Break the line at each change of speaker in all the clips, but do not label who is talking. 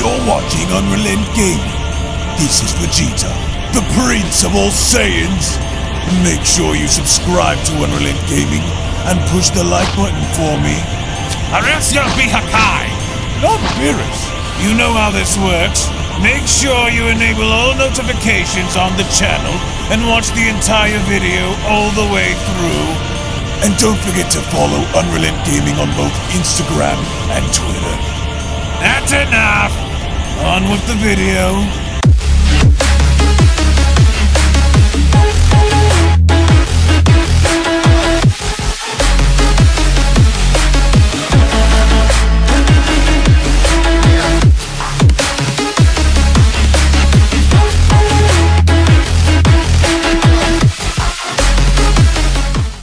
You're watching UnrealEnt Gaming. This is Vegeta, the Prince of all Saiyans. Make sure you subscribe to UnrealEnt Gaming and push the like button for me.
Or else you'll be Hakai!
Not Beerus.
You know how this works. Make sure you enable all notifications on the channel and watch the entire video all the way through.
And don't forget to follow UnrealEnt Gaming on both Instagram and Twitter.
That's enough! On with the video.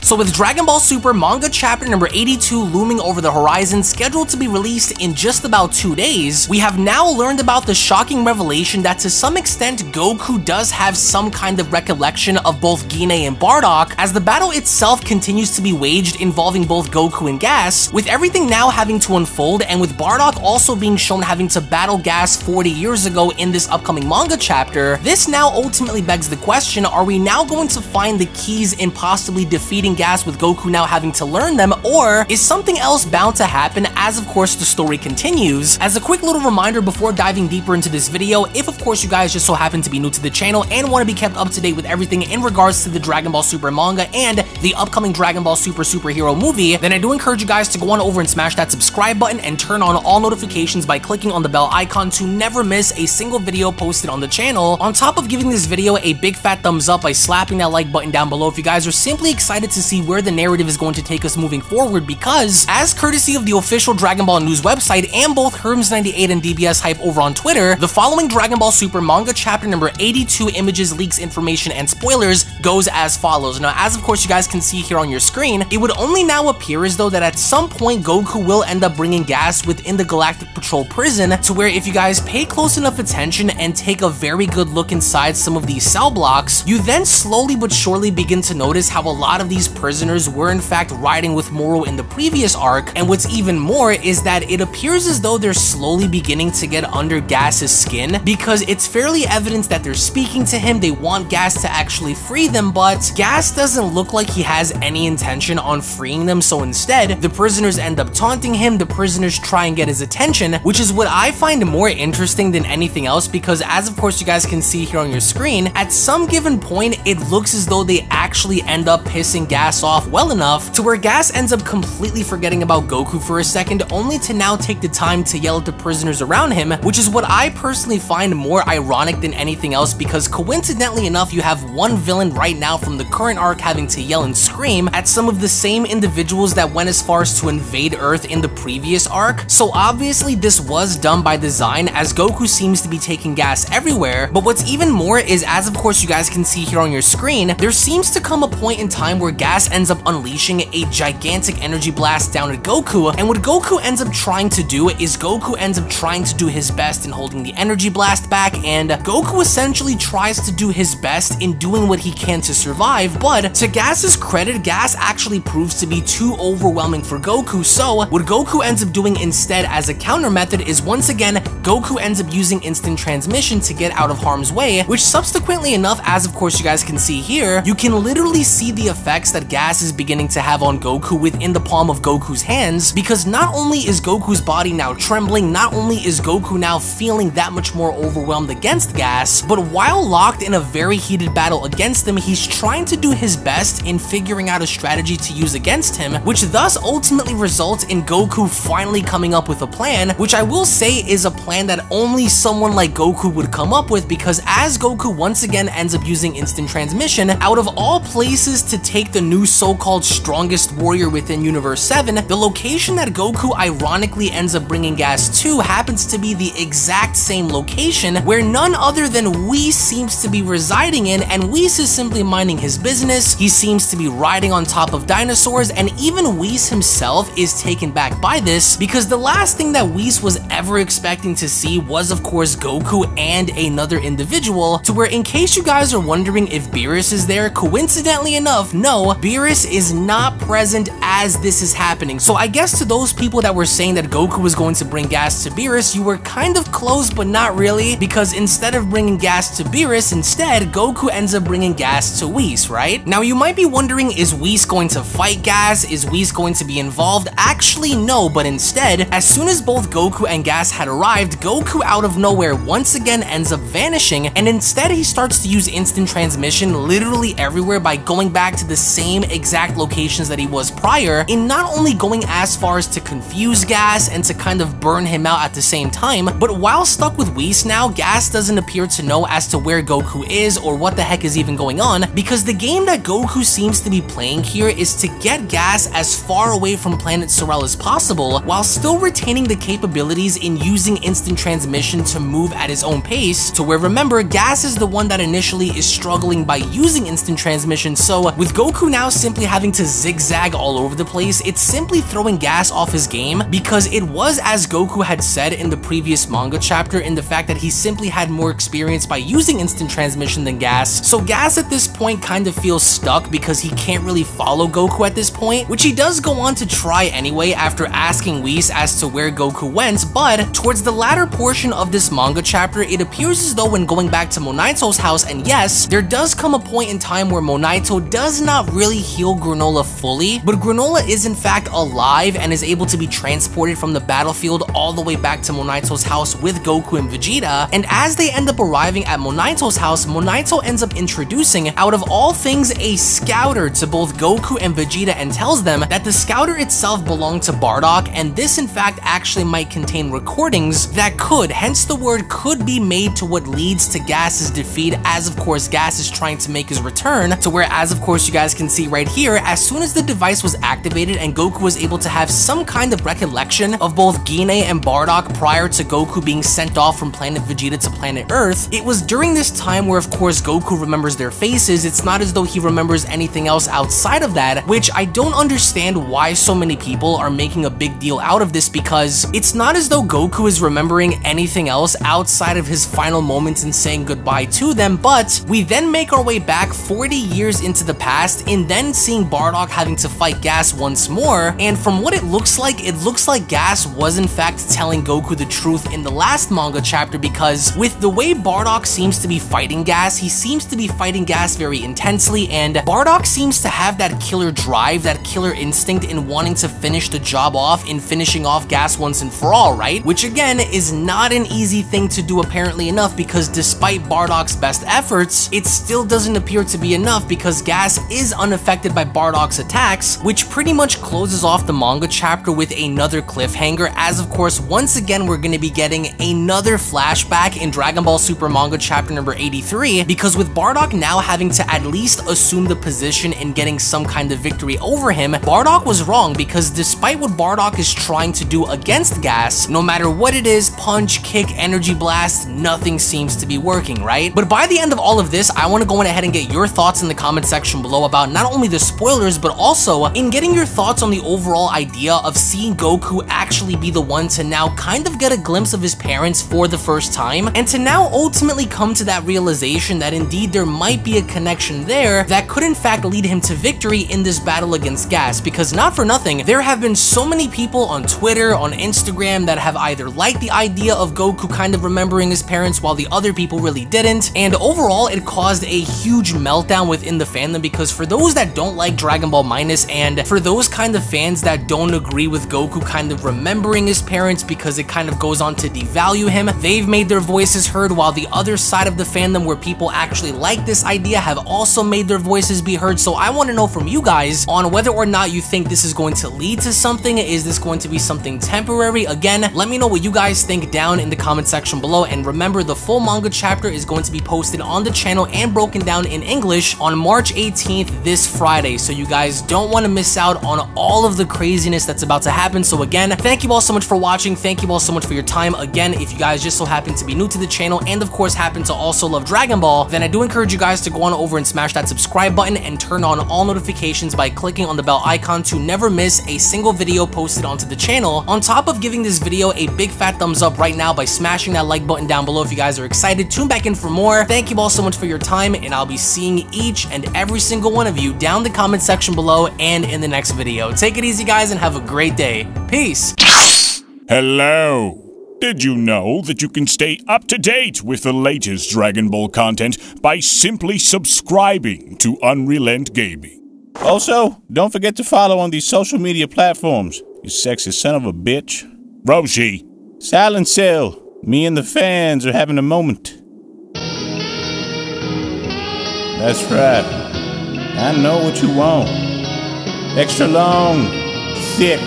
So with Dragon Ball Super manga chapter number 82 looming over the horizon, scheduled to be released in just about two days, we have now learned about the shocking revelation that to some extent Goku does have some kind of recollection of both Gine and Bardock, as the battle itself continues to be waged involving both Goku and Gas, with everything now having to unfold and with Bardock also being shown having to battle Gas 40 years ago in this upcoming manga chapter, this now ultimately begs the question, are we now going to find the keys in possibly defeating gas with Goku now having to learn them, or is something else bound to happen as of course the story continues? As a quick little reminder before diving deeper into this video, if of course you guys just so happen to be new to the channel and want to be kept up to date with everything in regards to the Dragon Ball Super manga and the upcoming Dragon Ball Super superhero movie, then I do encourage you guys to go on over and smash that subscribe button and turn on all notifications by clicking on the bell icon to never miss a single video posted on the channel, on top of giving this video a big fat thumbs up by slapping that like button down below if you guys are simply excited to see where the narrative is going to take us moving forward because, as courtesy of the official Dragon Ball News website and both Herms98 and DBS Hype over on Twitter, the following Dragon Ball Super manga chapter number 82 images, leaks, information, and spoilers goes as follows. Now, as of course you guys can see here on your screen, it would only now appear as though that at some point Goku will end up bringing gas within the Galactic Patrol prison to where if you guys pay close enough attention and take a very good look inside some of these cell blocks, you then slowly but surely begin to notice how a lot of these prisoners were in fact riding with Moro in the previous arc, and what's even more is that it appears as though they're slowly beginning to get under Gas's skin, because it's fairly evident that they're speaking to him, they want Gas to actually free them, but Gas doesn't look like he has any intention on freeing them, so instead, the prisoners end up taunting him, the prisoners try and get his attention, which is what I find more interesting than anything else, because as of course you guys can see here on your screen, at some given point, it looks as though they actually end up pissing Gas off well enough to where Gas ends up completely forgetting about Goku for a second, only to now take the time to yell at the prisoners around him, which is what I personally find more ironic than anything else because coincidentally enough, you have one villain right now from the current arc having to yell and scream at some of the same individuals that went as far as to invade Earth in the previous arc. So obviously this was done by design as Goku seems to be taking gas everywhere, but what's even more is as of course you guys can see here on your screen, there seems to come a point in time where gas ends up unleashing a gigantic energy blast down at Goku, and what Goku ends up trying to do is Goku ends up trying to do his best in holding the energy blast back, and Goku essentially tries to do his best in doing what he can to survive, but to Gas's credit, Gas actually proves to be too overwhelming for Goku, so what Goku ends up doing instead as a counter method is once again, Goku ends up using instant transmission to get out of harm's way, which subsequently enough, as of course you guys can see here, you can literally see the effects that Gas is beginning to have on Goku within the palm of Goku's hands, because not only is Goku's body now trembling, not only is Goku now feeling that much more overwhelmed against Gas, but while locked in a very heated battle against him, he's trying to do his best in figuring out a strategy to use against him, which thus ultimately results in Goku finally coming up with a plan, which I will say is a plan that only someone like Goku would come up with because as Goku once again ends up using instant transmission, out of all places to take the new so-called strongest warrior within Universe 7, the location that Goku ironically ends up bringing gas to happens to be the exact same location location where none other than Whis seems to be residing in and Whis is simply minding his business. He seems to be riding on top of dinosaurs and even Whis himself is taken back by this because the last thing that Whis was ever expecting to see was of course Goku and another individual to where in case you guys are wondering if Beerus is there, coincidentally enough, no, Beerus is not present as this is happening. So I guess to those people that were saying that Goku was going to bring gas to Beerus, you were kind of close but not really because instead of bringing gas to Beerus, instead Goku ends up bringing gas to Whis, right? Now you might be wondering is Whis going to fight Gas? Is Whis going to be involved? Actually no, but instead, as soon as both Goku and Gas had arrived, Goku out of nowhere once again ends up vanishing and instead he starts to use instant transmission literally everywhere by going back to the same exact locations that he was prior in not only going as far as to confuse Gas and to kind of burn him out at the same time, but while stuck with Whis now, Gas doesn't appear to know as to where Goku is or what the heck is even going on because the game that Goku seems to be playing here is to get Gas as far away from planet Cereal as possible while still retaining the capabilities in using instant transmission to move at his own pace to where remember Gas is the one that initially is struggling by using instant transmission. So with Goku now simply having to zigzag all over the place it's simply throwing Gas off his game because it was as Goku had said in the previous manga chapter in the fact that he simply had more experience by using instant transmission than Gas. So Gas at this point kind of feels stuck because he can't really follow Goku at this point which he does go on to try anyway after asking Whis as to where Goku went but towards the latter portion of this manga chapter it appears as though when going back to Monaito's house and yes there does come a point in time where Monaito does not really heal Granolah fully but Granolah is in fact alive and is able to be transported from the battlefield all the way back to Monaito's house with Goku and Vegeta and as they end up arriving at Monaito's house Monaito ends up introducing out of all things a scouter to both Goku and Vegeta and tells them that the scouter itself belonged to Bardock and this in fact actually might contain recordings that could, hence the word could be made to what leads to Gas's defeat as of course Gas is trying to make his return to where as of course you guys can see right here as soon as the device was activated and Goku was able to have some kind of recollection of both Gine and Bardock prior to Goku being sent off from planet Vegeta to planet Earth, it was during this time where of course Goku remembers their faces, it's not as though he remembers anything else outside of that, which I don't understand why so many people are making a big deal out of this because it's not as though Goku is remembering anything else outside of his final moments and saying goodbye to them, but we then make our way back 40 years into the past and then seeing Bardock having to fight Gas once more, and from what it looks like, it looks like Gas was in fact telling Goku the truth in the last manga chapter because with the way Bardock seems to be fighting Gas, he seems to be fighting Gas very intensely and Bardock seems to have that killer drive, that killer instinct in wanting to finish the job off in finishing off Gas once and for all, right? Which again is not an easy thing to do apparently enough because despite Bardock's best efforts, it still doesn't appear to be enough because Gas is unaffected by Bardock's attacks, which pretty much closes off the manga chapter with another cliffhanger as of course once again we're going to be getting another flashback in Dragon Ball Super manga chapter number 83 because with Bardock now having to at least assume the position and getting some kind of victory over him, Bardock was wrong because despite what Bardock is trying to do against Gas, no matter what it is, punch, kick, energy blast, nothing seems to be working, right? But by the end of all of this, I want to go ahead and get your thoughts in the comment section below about not only the spoilers, but also in getting your thoughts on the overall idea of seeing Goku actually be the one to now kind of get a glimpse of his parents for the first time, and to now ultimately come to that realization that indeed there might be a connection there that could in fact lead him to victory in this battle against Gas, because not for nothing, there have been so many people on Twitter, on Instagram that have either liked the idea of Goku kind of remembering his parents while the other people really didn't, and overall it caused a huge meltdown within the fandom because for those that don't like Dragon Ball Minus and for those kind of fans that don't agree with Goku kind of remembering his parents because it kind of goes on to devalue him, they've made their voices heard while the other side of the fandom where people actually like this idea have also made their voices be heard. So I want to know from you guys on whether or not you think this is going to lead to something. Is this going to be something temporary? Again, let me know what you guys think down in the comment section below. And remember, the full manga chapter is going to be posted on the channel and broken down in English on March 18th this Friday. So you guys don't want to miss out on all of the craziness that's about to happen. So again, thank you all so much for watching. Thank you all so much for your time. Again, if you guys just so happen to be new to the channel and of course happen to also love Dragon Ball, then I do encourage you guys to go on over and smash that subscribe button and turn on all notifications by clicking on the bell icon to never miss a single video posted onto the channel. On top of giving this video a big fat thumbs up right now by smashing that like button down below if you guys are excited, tune back in for more. Thank you all so much for your time and I'll be seeing each and every single one of you down the comment section below and in the next video. Take it easy guys and have a great day. Peace.
Hello. Did you know that you can stay up to date with the latest Dragon Ball content by simply subscribing to UnrealEnt Gaming?
Also, don't forget to follow on these social media platforms, you sexy son of a bitch.
Roshi.
Silent Cell, me and the fans are having a moment. That's right. I know what you want. Extra long, thick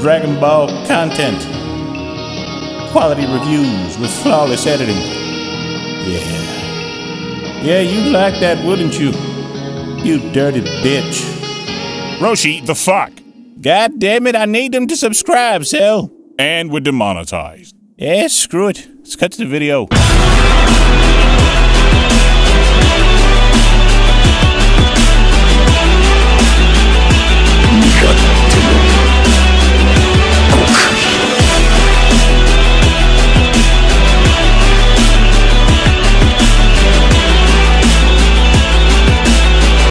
Dragon Ball content. Quality reviews with flawless editing. Yeah. Yeah, you'd like that, wouldn't you? You dirty bitch.
Roshi, the fuck?
God damn it, I need them to subscribe, Cell.
And we're demonetized.
Yeah, screw it. Let's cut to the video.